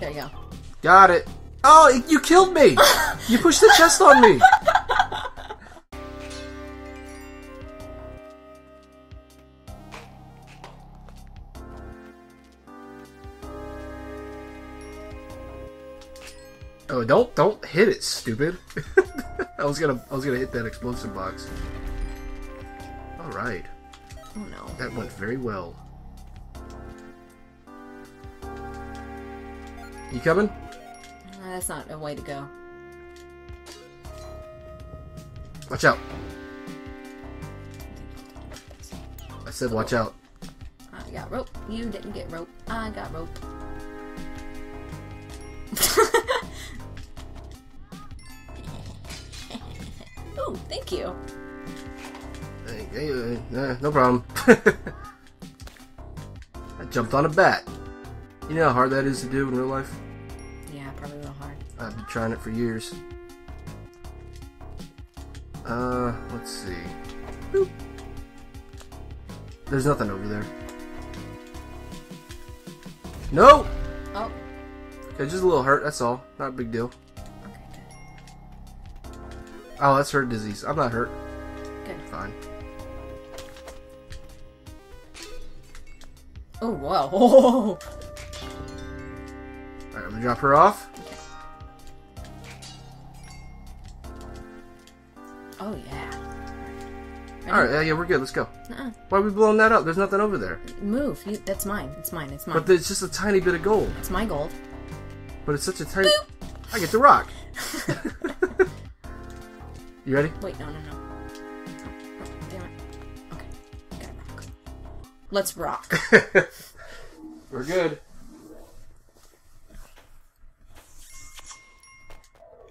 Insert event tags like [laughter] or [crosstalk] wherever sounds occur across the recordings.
There you go. Got it. Oh, you killed me! [laughs] you pushed the chest on me! Oh, don't don't hit it, stupid. [laughs] I was gonna I was gonna hit that explosive box. All right, Oh no. that went very well. You coming? Uh, that's not a way to go. Watch out! I said watch out. I got rope. You didn't get rope. I got rope. [laughs] Ooh, thank you. Hey, hey, uh, no problem. [laughs] I jumped on a bat. You know how hard that is to do in real life? Yeah, probably real hard. I've been trying it for years. Uh, let's see. Boop. There's nothing over there. No! Oh, Okay, just a little hurt, that's all. Not a big deal. okay, good. Oh, that's hurt disease. I'm not hurt. Good. Fine. Oh, whoa. [laughs] Alright, I'm gonna drop her off. Oh, yeah. Alright, yeah, yeah, we're good. Let's go. Uh-uh. Why are we blowing that up? There's nothing over there. Move. You, that's mine. It's mine. It's mine. But it's just a tiny bit of gold. it's my gold. But it's such a tiny. I get the rock. [laughs] you ready? Wait, no, no, no. Oh, damn it. Okay. Rock. Let's rock. [laughs] We're good.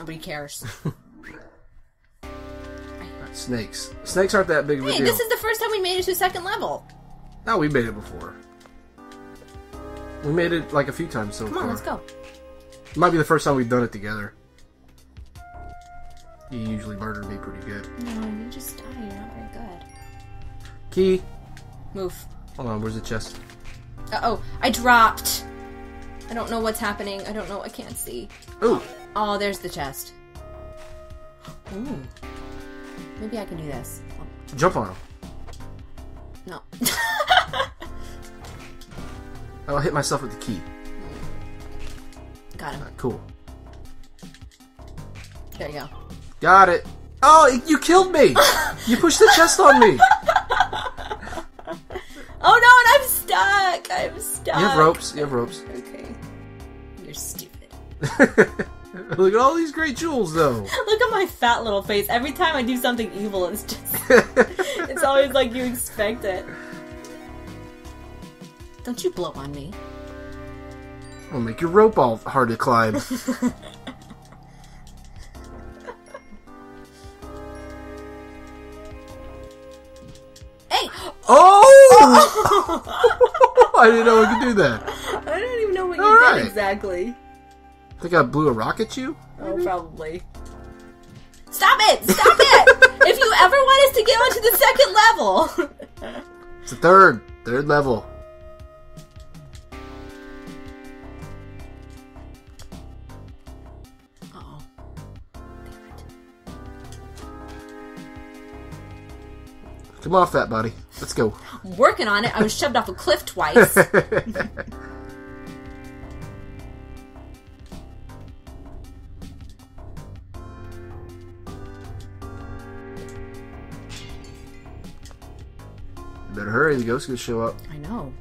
Nobody cares. [laughs] Snakes. Snakes aren't that big of a Hey, deal. this is the first time we made it to second level. No, we made it before. We made it like a few times so Come far. on, let's go. It might be the first time we've done it together. You usually murder me pretty good. No, you just die. You're not very good. Key. Move. Hold on, where's the chest? Uh oh, I dropped. I don't know what's happening. I don't know. I can't see. Ooh. Oh, there's the chest. Ooh. Maybe I can do this. Oh, Jump on him. no. [laughs] I'll hit myself with the key. Got him. Cool. There you go. Got it. Oh, you killed me! you pushed the chest on me! [laughs] Oh no, and I'm stuck. I'm stuck. You have ropes. You have ropes. Okay. You're stupid. [laughs] Look at all these great jewels, though. [laughs] Look at my fat little face. Every time I do something evil, it's just. [laughs] it's always like you expect it. Don't you blow on me. I'll make your rope all hard to climb. [laughs] Hey! Oh! I didn't know I could do that. I don't even know what you All did right. exactly. Think I blew a rock at you? Oh, mm-hmm. probably. Stop it! Stop it! [laughs] if you ever want us to get onto the second level! It's the third. Third level. oh. Come off that, buddy. Let's go. Working on it. I was shoved off a cliff twice. [laughs] Better hurry, the ghost's gonna show up. I know.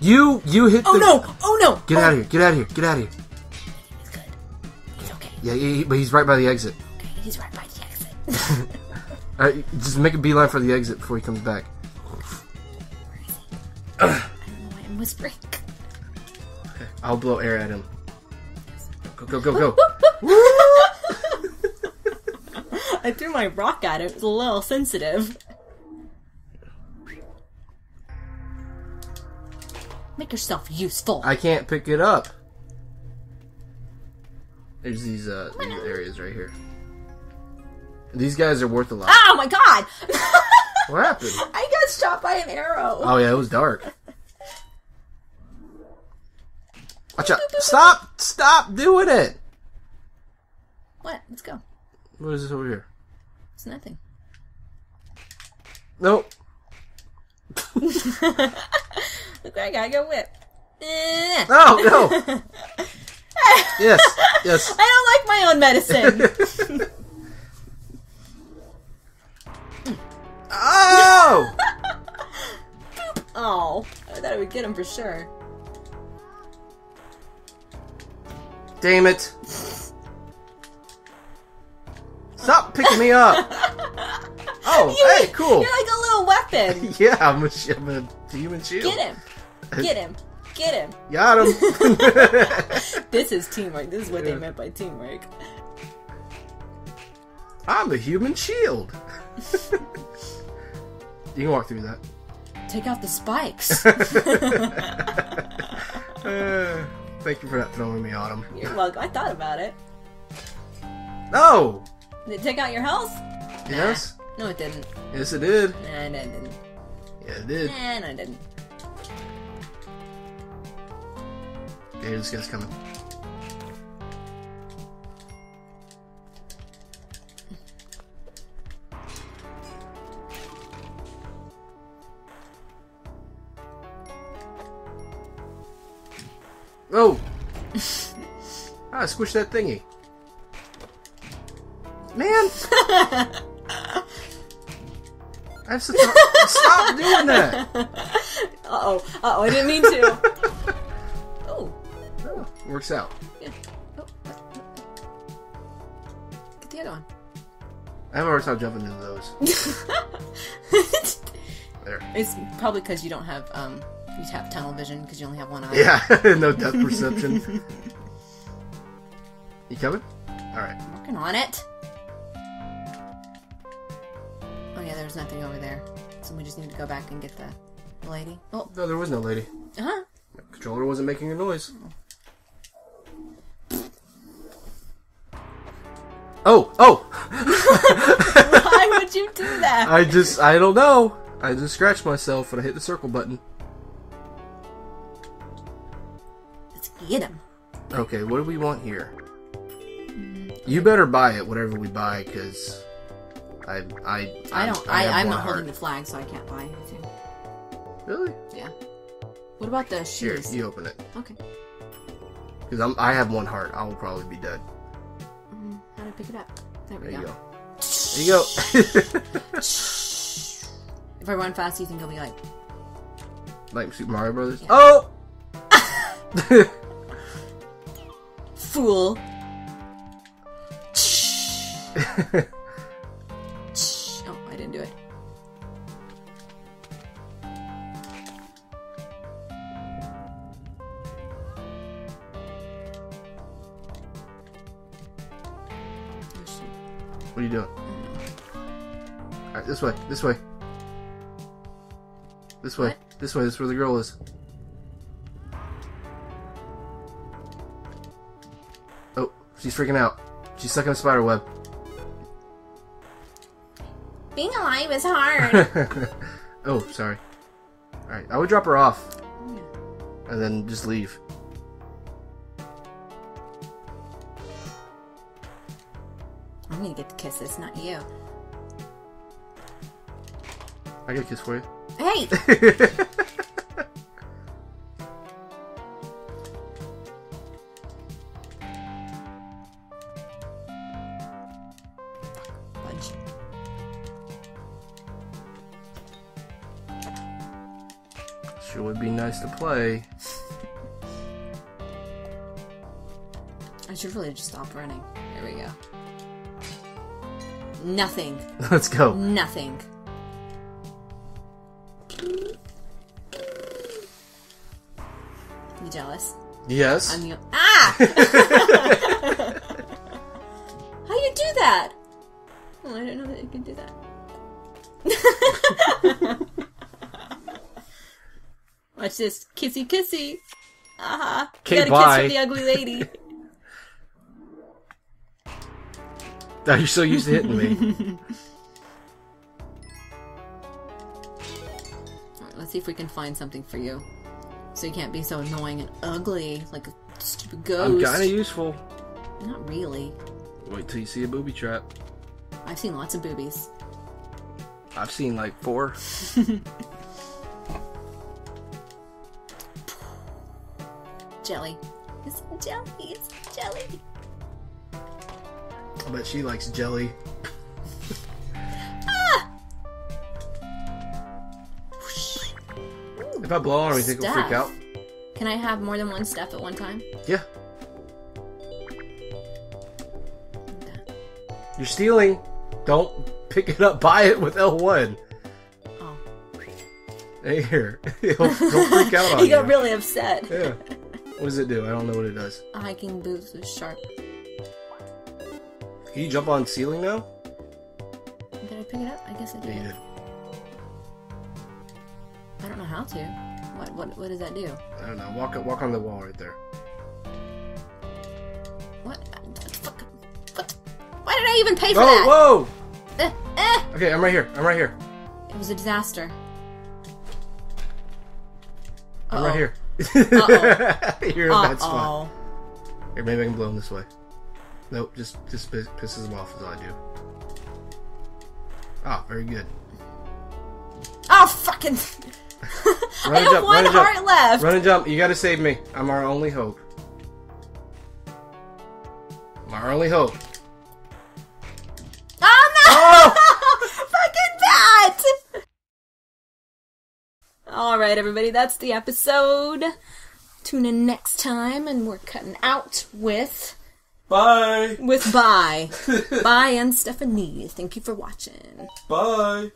You, you hit the Oh the. no! Oh no! Get oh. out of here! Get out of here! Get out of here! He's good. He's okay. Yeah, he, he- but he's right by the exit. Okay, he's right by the exit. [laughs] [laughs] All right, just make a beeline for the exit before he comes back. I don't know why I'm whispering. I'll blow air at him. Go, go, go, go! I threw my rock at it. It was a little sensitive. Make yourself useful. I can't pick it up. There's these uh these areas right here. These guys are worth a lot. Oh my god! [laughs] What happened? [laughs] I got got shot by an arrow. Oh yeah, it was dark. [laughs] Watch out! Stop! Stop doing it! What? Let's go. What is this over here? It's nothing. Nope. [laughs] Look, I gotta go whip. Eh. No, no. [laughs] yes, yes. I don't like my own medicine. [laughs] Oh! oh, I thought I would get him for sure. Damn it! Stop picking me up! [laughs] Oh, You- hey, cool. You're like a little weapon. [laughs] Yeah, I'm a, I'm a human shield. Get him. Get him. Get him. Got him. [laughs] This is teamwork. This is what they meant by teamwork. I'm a human shield. you can walk through that. Take out the spikes. Uh, thank you for not throwing me on him. You're welcome. I thought about it. No! Did it take out your health? Yes? No, it didn't. Yes, it did. Nah, no, it didn't. Yeah, it did. Nah, no, it didn't. Okay, this guy's coming. [laughs] Oh! ah, squish that thingy. Man! [laughs] I have such a... Stop doing that! Uh oh. Uh oh. I didn't mean to. [laughs] oh. Oh, works out. Yeah. Oh. Get the other one. I have a hard time jumping into those. [laughs] There. it's probably because you don't have um you have tunnel vision because you only have one eye. Yeah, no depth perception. You coming? Alright. Working on it. There's nothing over there. So we just need to go back and get the lady. Oh, No, there was no lady. Uh huh? My controller wasn't making a noise. Oh, oh! [laughs] Why would you do that? I just, I don't know. I just scratched myself when I hit the circle button. Let's get him. Okay, what do we want here? You better buy it, whatever we buy, because I, I, I don't. I, I, one not holding the flag, so I can't buy anything. Really? Yeah. What about the shoes? Here, you open it. Okay. Because I'm, I have one heart. I will probably be dead. Mm, how do I pick it up? There we There you go. go. There you go. [laughs] If I run fast, you think I'll be like, like Super Mario Brothers. Yeah. Oh. [laughs] fool? [laughs] what are you doing? All right, this way. This way. This way. What? This way. This is where the girl is. Oh, she's freaking out. She's stuck in a spider web. Being alive is hard. [laughs] oh, sorry. All right, I would drop her off hmm. and then just leave. I'm gonna get the kisses, not you. I got a kiss for you. Hey! [laughs] Sure would be nice to play. I should really just stop running. There we go. Nothing. [laughs] Let's go. Nothing. You jealous? Yes. I'm the ah. [laughs] How you do that? Oh, I didn't know that you could do that. [laughs] Watch this, kissy kissy. Aha! Uh-huh. Okay, you got a bye. kiss from the ugly lady. [laughs] Oh, you're so used to hitting me. [laughs] Let's see if we can find something for you. So you can't be so annoying and ugly like a stupid ghost. I'm kind of useful. Not really. Wait till you see a booby trap. I've seen lots of boobies. I've seen like four. [laughs] Jelly. It's jelly. It's jelly. I bet she likes jelly. Whoosh. If I blow on her, you think we'll freak out? Can I have more than one stuff at one time? Yeah. You're stealing. Don't pick it up. Buy it with L1. Oh. Hey, here. [laughs] Don't freak out [laughs] on he you. got really upset. Yeah. What does it do? I don't know what it does. Hiking boots with sharp. Can you jump on ceiling now? Did I pick it up? I guess I Yeah, did. you did. I don't know how to. What what what does that do? I don't know. Walk walk on the wall right there. What? What fuck? What? Why did I even pay for that? Oh, whoa! Eh, eh. Okay, I'm right here. I'm right here. It was a disaster. I'm Uh-oh. right here. [laughs] Uh-oh. You're in a bad spot. Uh-oh. Here, maybe I can blow him this way. Nope, just just pisses him off is all I do. Ah, very good. Oh fucking! [laughs] Run I and have jump, one run and jump. heart left. Run and jump. You gotta save me. I'm our only hope. I'm our only hope. Oh no! Oh! [laughs] Fucking bat! Alright, everybody, that's the episode. Tune in next time, and we're cutting out with. Bye. with bye. [laughs] bye and Stephanie. Thank you for watching. Bye.